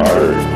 is